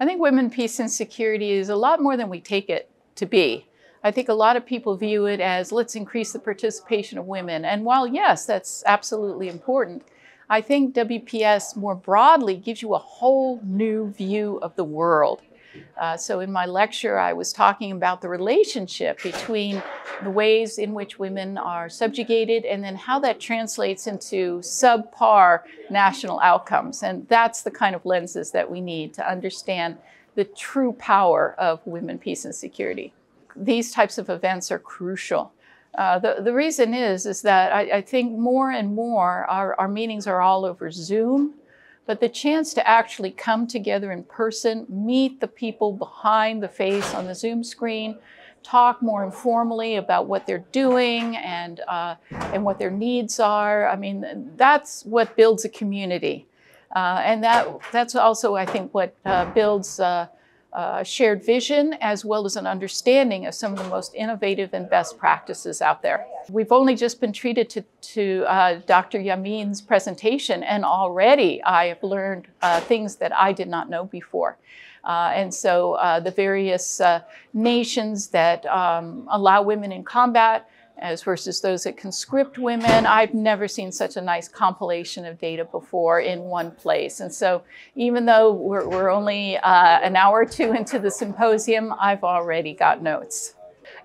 I think women, peace, and security is a lot more than we take it to be. I think a lot of people view it as let's increase the participation of women. And while, yes, that's absolutely important, I think WPS more broadly gives you a whole new view of the world. Uh, so in my lecture, I was talking about the relationship between the ways in which women are subjugated and then how that translates into subpar national outcomes. And that's the kind of lenses that we need to understand the true power of women, peace, and security. These types of events are crucial. Uh, the, the reason is, is that I, I think more and more our, our meetings are all over Zoom but the chance to actually come together in person, meet the people behind the face on the Zoom screen, talk more informally about what they're doing and, uh, and what their needs are. I mean, that's what builds a community. Uh, and that, that's also, I think, what uh, builds uh, shared vision as well as an understanding of some of the most innovative and best practices out there. We've only just been treated to, to uh, Dr. Yamin's presentation, and already I have learned uh, things that I did not know before. Uh, and so uh, the various uh, nations that um, allow women in combat as versus those that conscript women. I've never seen such a nice compilation of data before in one place. And so even though we're, we're only uh, an hour or two into the symposium, I've already got notes.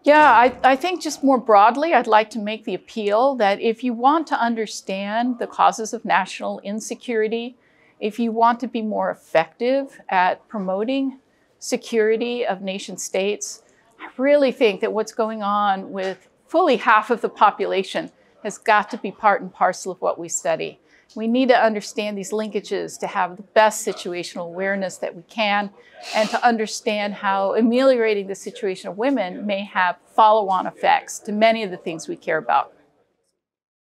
Yeah, I, I, think just more broadly, I'd like to make the appeal that if you want to understand the causes of national insecurity, if you want to be more effective at promoting security of nation states, I really think that what's going on with fully half of the population has got to be part and parcel of what we study. We need to understand these linkages to have the best situational awareness that we can and to understand how ameliorating the situation of women may have follow-on effects to many of the things we care about.